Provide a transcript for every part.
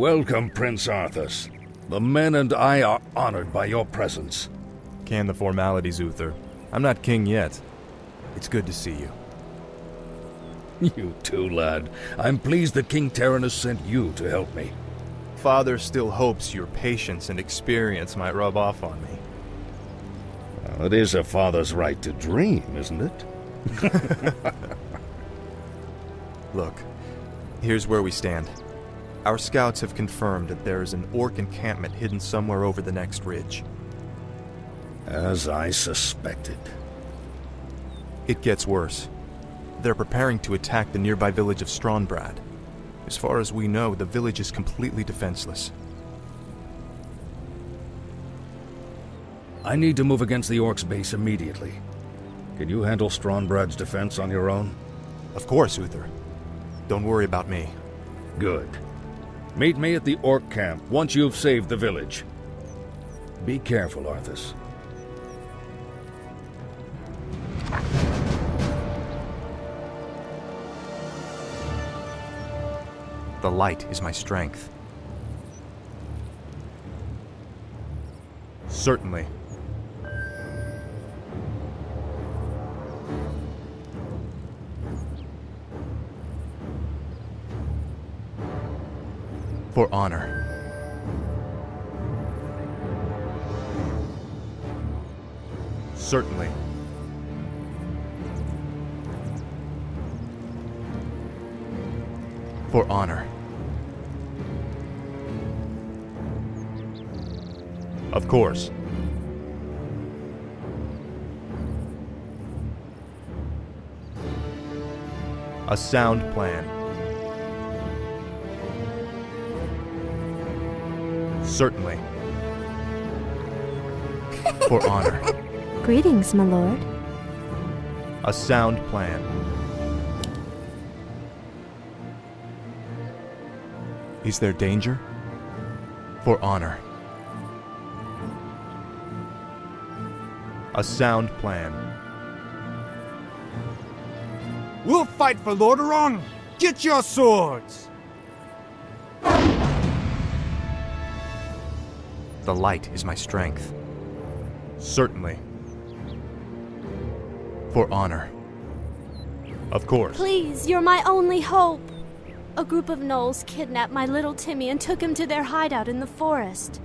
Welcome, Prince Arthas. The men and I are honored by your presence. Can the formalities, Uther. I'm not king yet. It's good to see you. You too, lad. I'm pleased that King Terenas sent you to help me. Father still hopes your patience and experience might rub off on me. Well, it is a father's right to dream, isn't it? Look, here's where we stand. Our scouts have confirmed that there is an orc encampment hidden somewhere over the next ridge. As I suspected. It gets worse. They're preparing to attack the nearby village of Strahnbrad. As far as we know, the village is completely defenseless. I need to move against the Orcs base immediately. Can you handle Strahnbrad's defense on your own? Of course, Uther. Don't worry about me. Good. Meet me at the Orc camp once you've saved the village. Be careful, Arthas. The light is my strength. Certainly. For honor. Certainly. For honor. Of course. A sound plan. Certainly. For honor. Greetings, my lord. A sound plan. Is there danger? For honor. A sound plan. We'll fight for Lord Lordaeron! Get your swords! The light is my strength. Certainly. For honor. Of course. Please, you're my only hope. A group of gnolls kidnapped my little Timmy and took him to their hideout in the forest.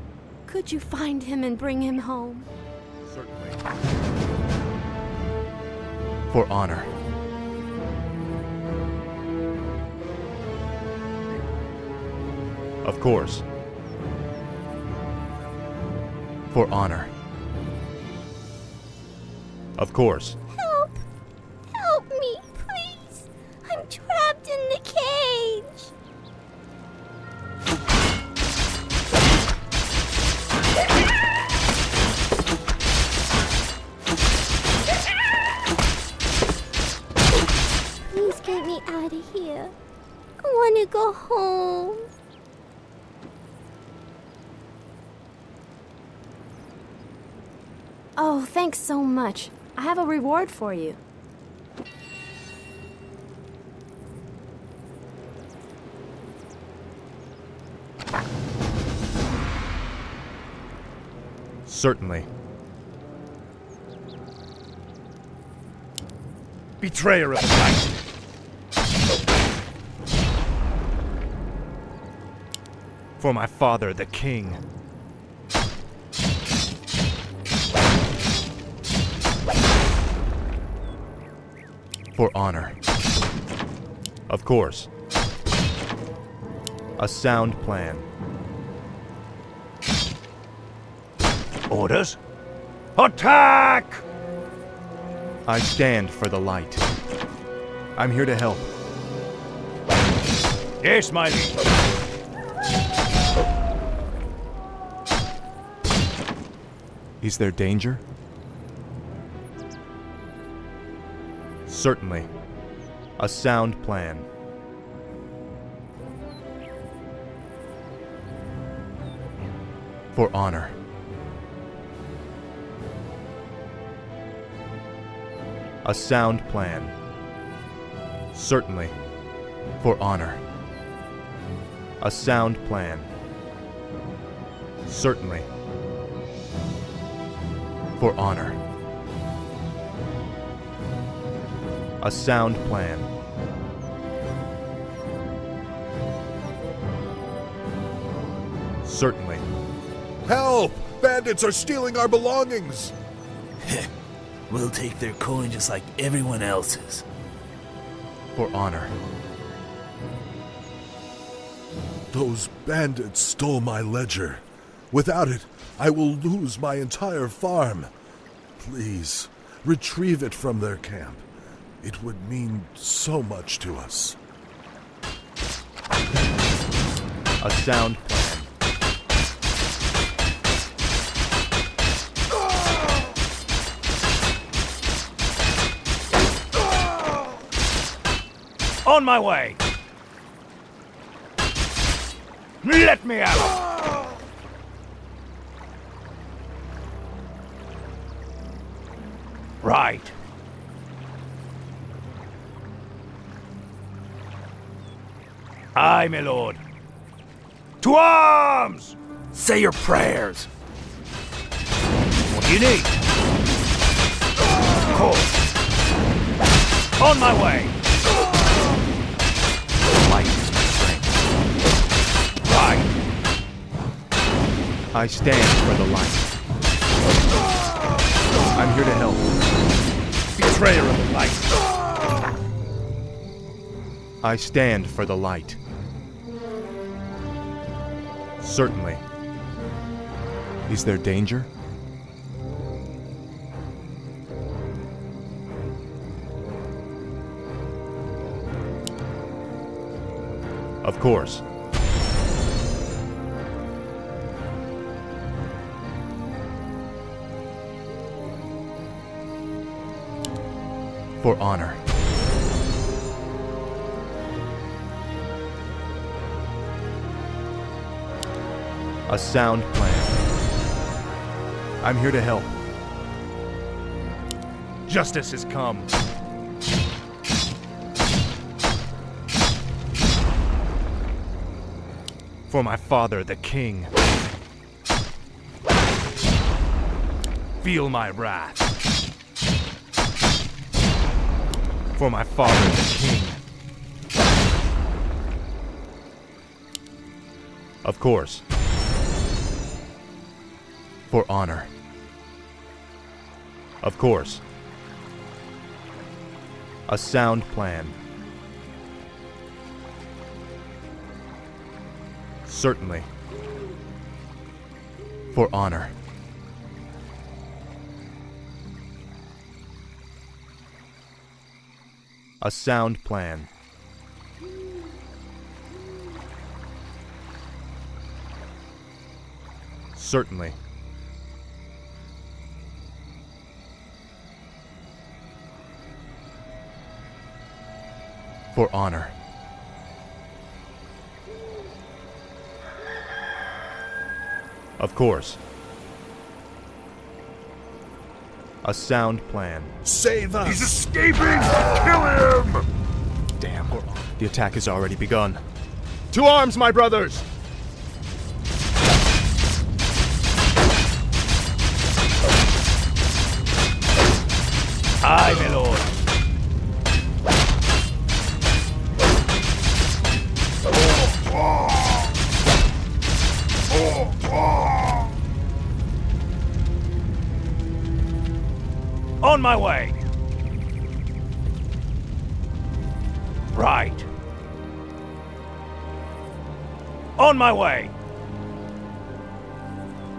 Could you find him and bring him home? Certainly. For honor. Of course. For honor. Of course. Help! Help me, please! I'm trapped in the cage! Please get me out of here. I want to go home. Oh, thanks so much. I have a reward for you. Certainly. Betrayer of the light! For my father, the king. For honor. Of course. A sound plan. Orders? Attack! I stand for the light. I'm here to help. Yes, my liege. Is there danger? Certainly. A sound plan. For honor. A sound plan. Certainly. For honor. A sound plan. Certainly. For honor. A sound plan. Certainly. Help! Bandits are stealing our belongings! We'll take their coin just like everyone else's. For honor. Those bandits stole my ledger. Without it, I will lose my entire farm. Please, retrieve it from their camp. It would mean so much to us. A sound plan. On my way! Let me out! Aye, my lord. To arms! Say your prayers. What do you need? Of course. On my way. Light is my strength. Right. I stand for the light. I'm here to help. Betrayer of the light. I stand for the light. Certainly. Is there danger? Of course. For honor. A sound plan. I'm here to help. Justice has come. For my father, the king. Feel my wrath. For my father, the king. Of course. For honor. Of course. A sound plan. Certainly. For honor. A sound plan. Certainly. For honor. Of course. A sound plan. Save us! He's escaping! Kill him! Damn. The attack has already begun. To arms, my brothers! On my way. Right. On my way.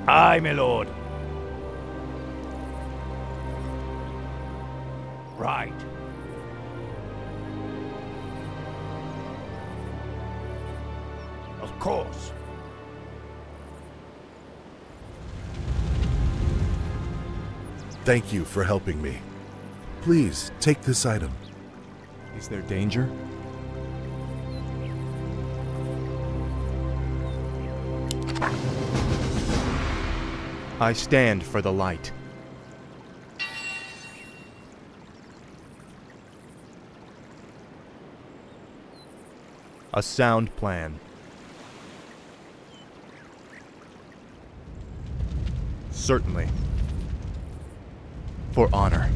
Aye, my lord. Right. Of course. Thank you for helping me. Please, take this item. Is there danger? I stand for the light. A sound plan. Certainly. For honor.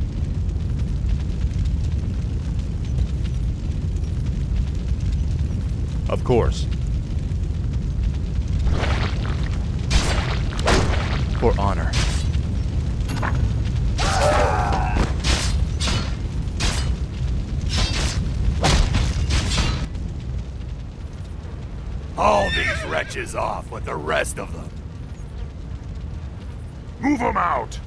Of course. For honor. All these wretches off with the rest of them. Move them out!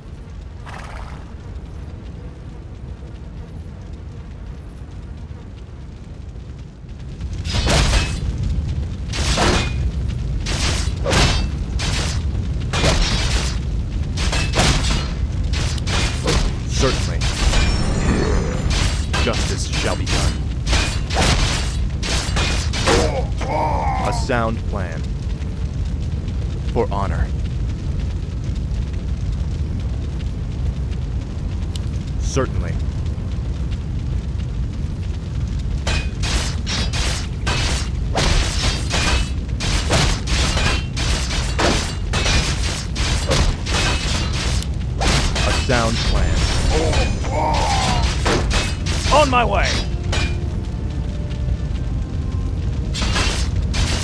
Sound plan. For honor. Certainly. A sound plan. On my way!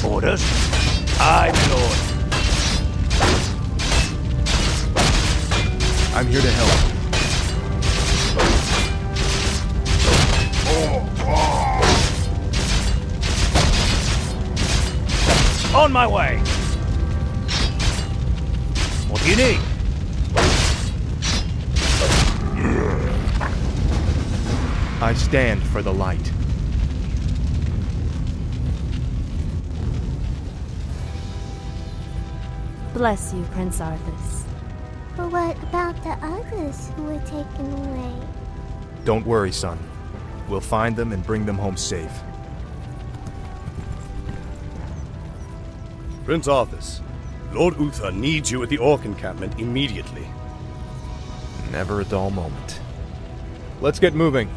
Orders? My lord. I'm here to help. On my way! What do you need? I stand for the light. Bless you, Prince Arthas. But what about the others who were taken away? Don't worry, son. We'll find them and bring them home safe. Prince Arthas, Lord Uther needs you at the Orc encampment immediately. Never a dull moment. Let's get moving.